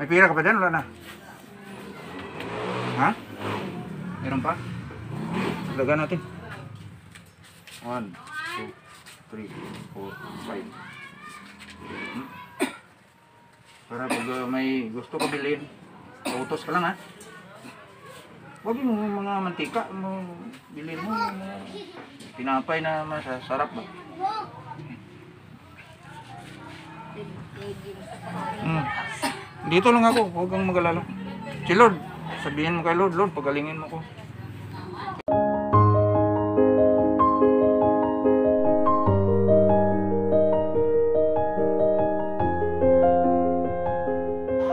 May pira ka pa dyan? Wala na. Ha? Meron pa? Laga natin. 1, 2, 3, 4, 5. Hmm? Para pag uh, may gusto ka bilhin, utos ka lang ha. Huwag yung mga mantika, mo, bilhin mo, yung mga tinapay na masasarap ba? Hmm. Dito lang ako, huwag kang mag-alala. Si Lord, sabihin mo kay Lord, Lord, pagalingin mo ko.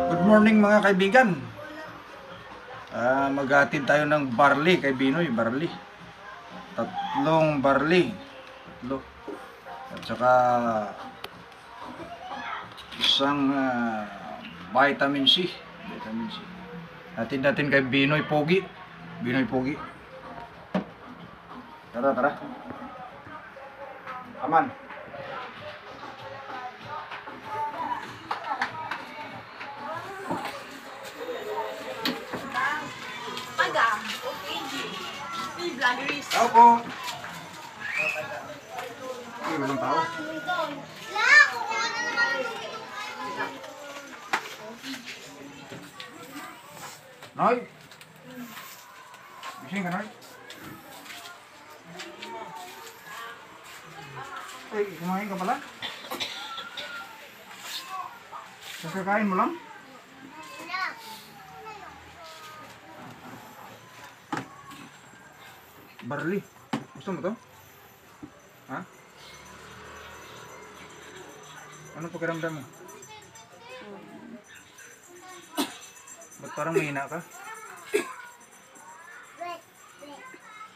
Good morning mga kaibigan. Ah, maghatid tayo ng barley kay Binoy, barley. Tatlong barley. Tatlo. At saka isang ah, vitamin C. Vitamin C. Hatid natin kay Binoy Pogi. Binoy Pogi. Tara, tara. Aman. Madam, okay. May vloggeries. Tao po. Ay, walang tao. Noy! Gising ka, Noy? Ay, kumain ka pala? Kakakain mo lang? Barley. Gusto mo to? Ha? Anong pakiramdam mo? Ba't parang mahina ka?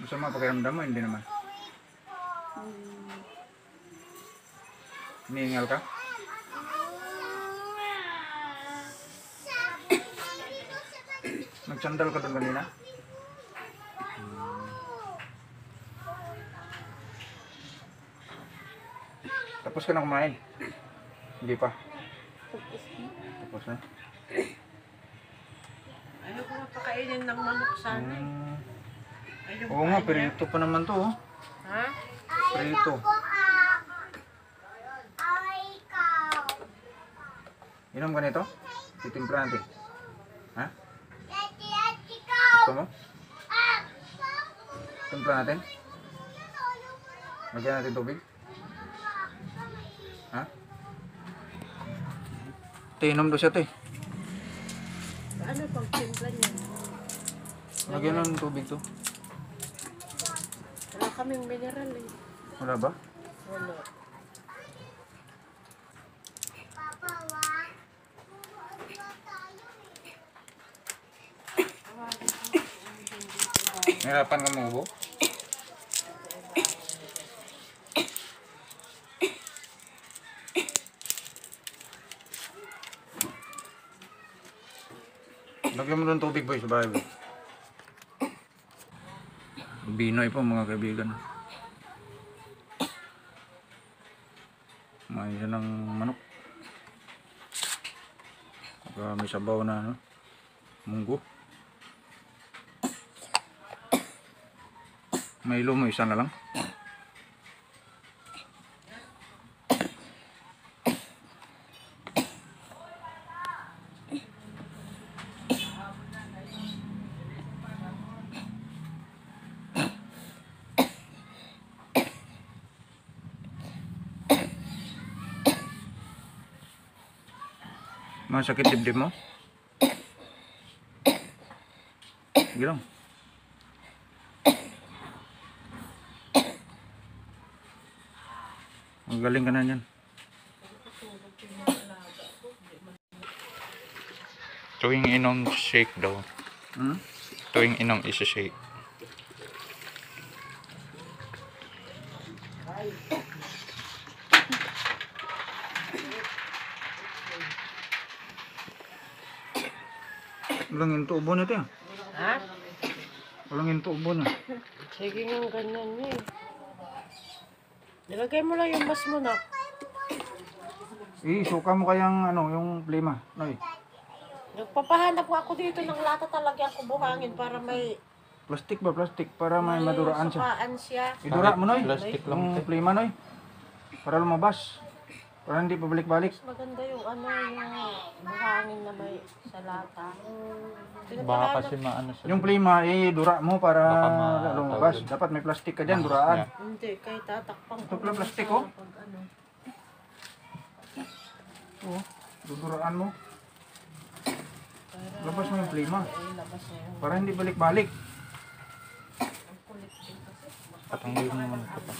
Masama pakiramdam mo? Hindi naman. Hinihingal ka? Nagsandal ka doon kanina? Tapos ka na kumain? Hindi pa. Tapos na. Ayaw ko mapakainin ng manok sana. eh. Hmm. Ayaw Oo nga, perito pa naman to. Oh. Ha? Perito. Inom ka nito? Titimpla natin. Ha? Gusto mo? Timpla natin? Lagyan natin tubig? Ha? Te, inom daw siya, te. Ano pang timpla niya? Lagyan ng tubig to. Wala kaming mineral eh. Wala ba? Wala. Nahirapan ka mo Lagyan mo ng tubig boy sa. Binoy po mga kaibigan. May isa ng manok. Saka may sabaw na ano, munggo. May ilo mo isa na lang. Masakit dibdib mo? Sige lang. Magaling ka na yan. Tuwing inong shake daw. Hmm? Tuwing inong isa-shake. Walang yung tubo na ito yan. Ha? Walang yung tubo na. Sige nga ganyan niya eh. Nilagay mo lang yung mas mo na. Eh, suka mo kayang ano, yung plima. Noy. Nagpapahanap nga ako dito ng lata talaga ako buhangin para may Plastic ba? Plastic para may maduraan siya. sukaan siya. Idura mo, Noy. Plastic lang. Yung plima, Noy. Para lumabas. Para hindi pabalik-balik. Mas maganda yung ano yung buhangin na may sa lata. Baka Pinapahanap- kasi maano siya. Yung plima, eh, dura mo para Baka ma- lumabas. Dapat may plastic ka dyan, duraan. Yeah. Hindi, kahit tatakpang Ito pala lang plastic, oh. Pag ano. Oo. Duduraan mo. Para, Labas mo yung plima. eh, labas na yung Para hindi balik-balik. Patanggalin mo muna ito pa.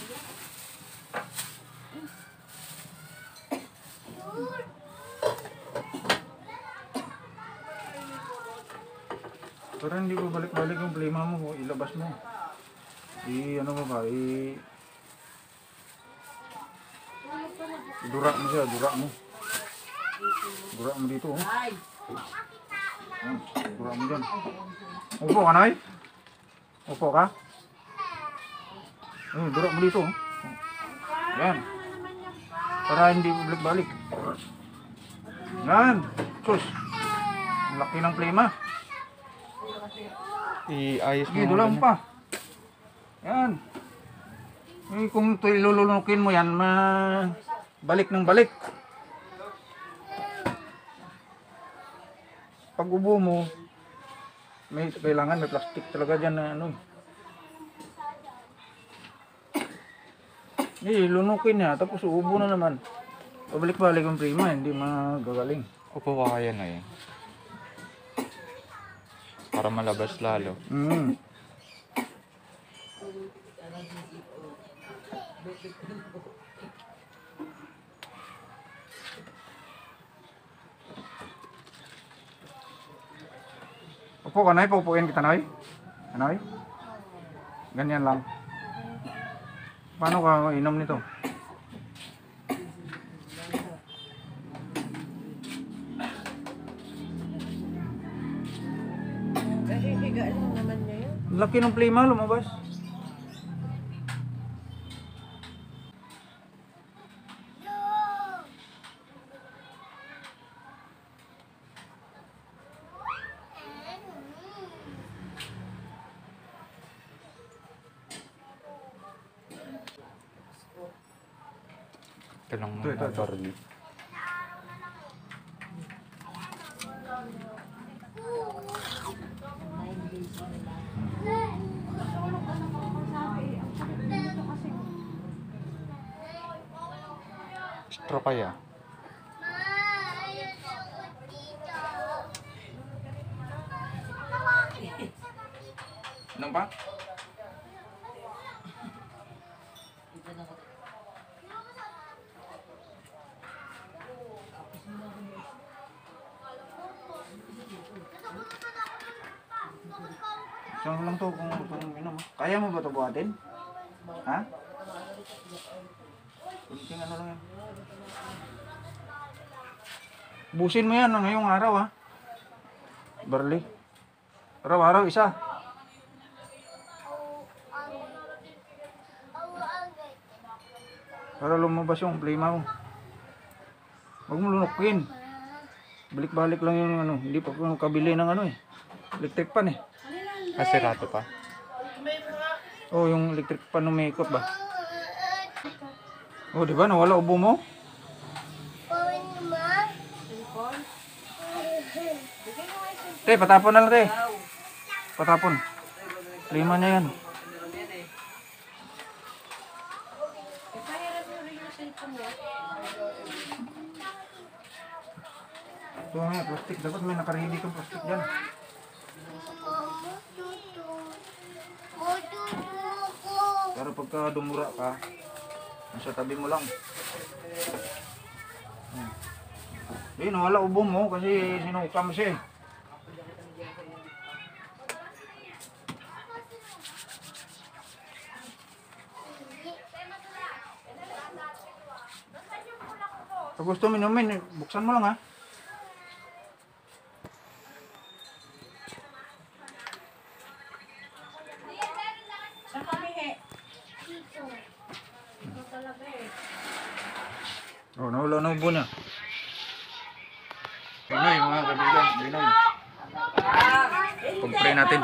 Para hindi balik-balik yung plima mo, ilabas mo. I, ano mo ba, i... Dura mo siya, dura mo. Dura mo dito, oh. Dura mo dyan. Upo ka, Nay? Upo ka? Dura mo dito, oh. Yan. Para hindi balik-balik. Yan. Sus. Laki ng plima. I-ayos mo. Dulang niya. pa. Yan. Eh, kung ito ilulunukin mo yan, ma... balik ng balik. Pag ubo mo, may kailangan may plastic talaga dyan na ano. Eh, lunukin niya, tapos uubo na naman. Pabalik-balik ang prima, hindi magagaling. Ka kaya na eh. Para malabas lalo. Mm. Upo ka, Nay. Paupuin kita, Nay. Nay. Ganyan lang. Paano ka inom nito? Kahihiga lang naman niya yun. Laki ng plima, lumabas. Ito lang Ito, ito, ito. barley. Straw kaya? Ano pa? Saan lang to kung kung inom. ah. Kaya mo ba ito buhatin? Ha? Kunting ano lang yan. Busin mo yan ngayong araw ha. Barley. Araw-araw isa. Para lumabas yung plima mo. Huwag mo lunukin. Balik-balik lang yung ano. Hindi pa ko kabili ng ano eh. Electric pan eh. Asirato pa? Oh, yung electric pan umikot ba? Oh, di ba? Nawala ubo mo? Te, patapon na lang, te. Patapon. Lima niya yan. Ito nga, plastic. Dapat may nakarili kang plastic dyan. Pagka dumura ka, nasa tabi mo lang. Hmm. Eh, nawala ubo mo kasi sinukam siya eh. Pag gusto mo inumin, eh, buksan mo lang ha. Saan kami, he? Ito talaga eh. Oh, nawala na ubo niya. Binoy, mga kaibigan, Binoy. pagpalain natin.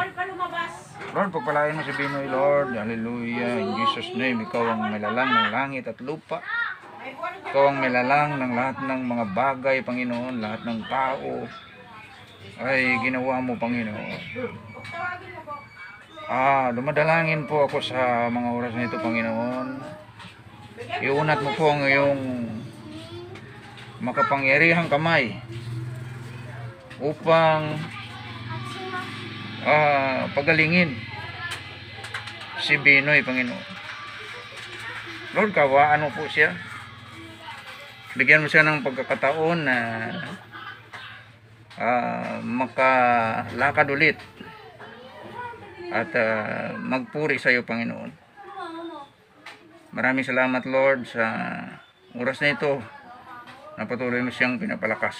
Lord, pagpalain mo si Binoy, Lord. Hallelujah. In Jesus' name, ikaw ang malalang ng langit at lupa. Ikaw ang malalang ng lahat ng mga bagay, Panginoon, lahat ng tao ay ginawa mo, Panginoon. Ah, dumadalangin po ako sa mga oras na ito, Panginoon. Iunat mo po ang iyong makapangyarihang kamay upang ah, pagalingin si Binoy, Panginoon. Lord, kawaan mo po siya. Bigyan mo siya ng pagkakataon na ah, makalakad ulit at ah, magpuri sa iyo, Panginoon. Maraming salamat, Lord, sa oras na ito na patuloy mo siyang pinapalakas.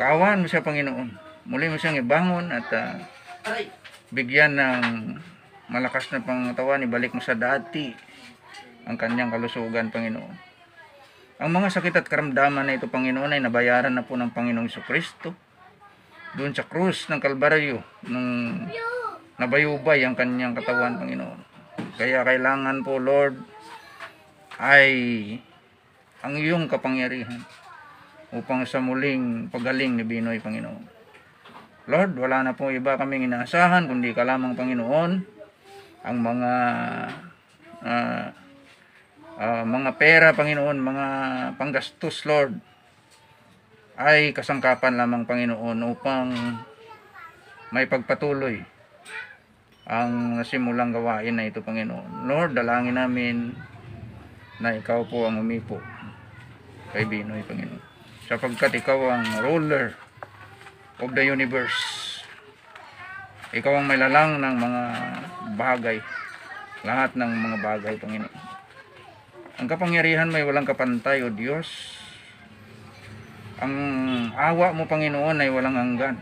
Kaawaan mo siya, Panginoon. Muli mo siyang ibangon at ah, bigyan ng malakas na pangatawan, ibalik mo sa dati ang kanyang kalusugan, Panginoon. Ang mga sakit at karamdaman na ito, Panginoon, ay nabayaran na po ng Panginoong Kristo doon sa krus ng Kalbaryo nung nabayubay ang kanyang katawan, Panginoon. Kaya kailangan po, Lord, ay ang iyong kapangyarihan upang sa muling pagaling ni Binoy, Panginoon. Lord, wala na po iba kaming inaasahan, kundi ka lamang, Panginoon, ang mga ah, ah, mga pera, Panginoon, mga panggastos, Lord, ay kasangkapan lamang, Panginoon, upang may pagpatuloy ang nasimulang gawain na ito, Panginoon. Lord, dalangin namin na ikaw po ang umipo kay Binoy, Panginoon. Sapagkat ikaw ang ruler of the universe. Ikaw ang may lalang ng mga bagay. Lahat ng mga bagay, Panginoon. Ang kapangyarihan may walang kapantay, O Diyos. Ang awa mo, Panginoon, ay walang hanggan.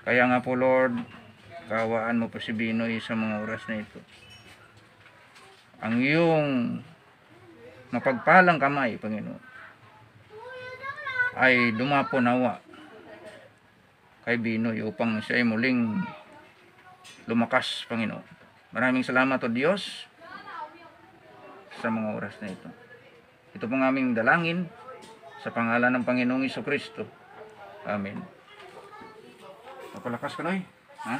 Kaya nga po, Lord, kawaan mo po si Binoy sa mga oras na ito. Ang iyong mapagpalang kamay, Panginoon, ay dumapo nawa kay Binoy upang siya ay muling lumakas, Panginoon. Maraming salamat, O Diyos, sa mga oras na ito. Ito pong aming dalangin sa pangalan ng Panginoong Iso Kristo. Amen. Papalakas ka na Ha?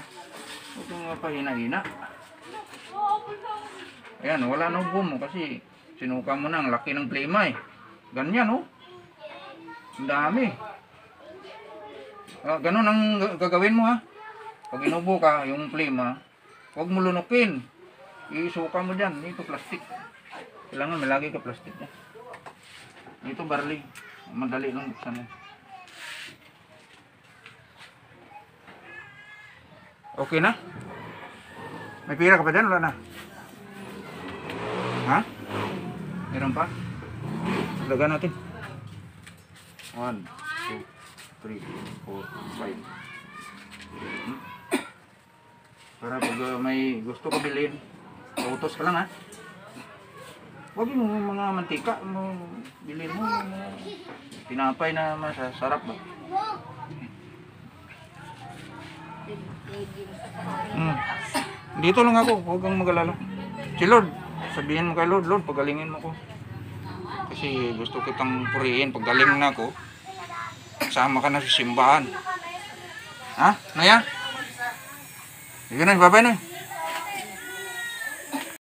Huwag kang mapahina-hina. Ayan, wala nang boom kasi sinuka mo na ang laki ng plema eh. Ganyan oh. Ang dami. Ah, ganun ang ga- gagawin mo ha. Pag inubo ka, yung plema, huwag mo lunukin. Isuka mo dyan. Dito plastic. Kailangan may lagi ka plastic niya. Dito barley. Madali lang buksan mo. Okay na? May pira ka pa dyan? Wala na? Ha? Meron pa? Lagan natin. 1, 2, 3, 4, 5. Hmm? Para pag uh, may gusto ka bilhin, utos ka lang ha. Huwag yung mga mantika, mo, bilhin mo, mga tinapay na masasarap ba? Hmm. Dito lang ako, huwag kang magalala. Si Lord, sabihin mo kay Lord, Lord, pagalingin mo ko. Kasi gusto kitang purihin, pagaling na ako, sama ka na sa simbahan. Ha? Naya? Sige na, babay na.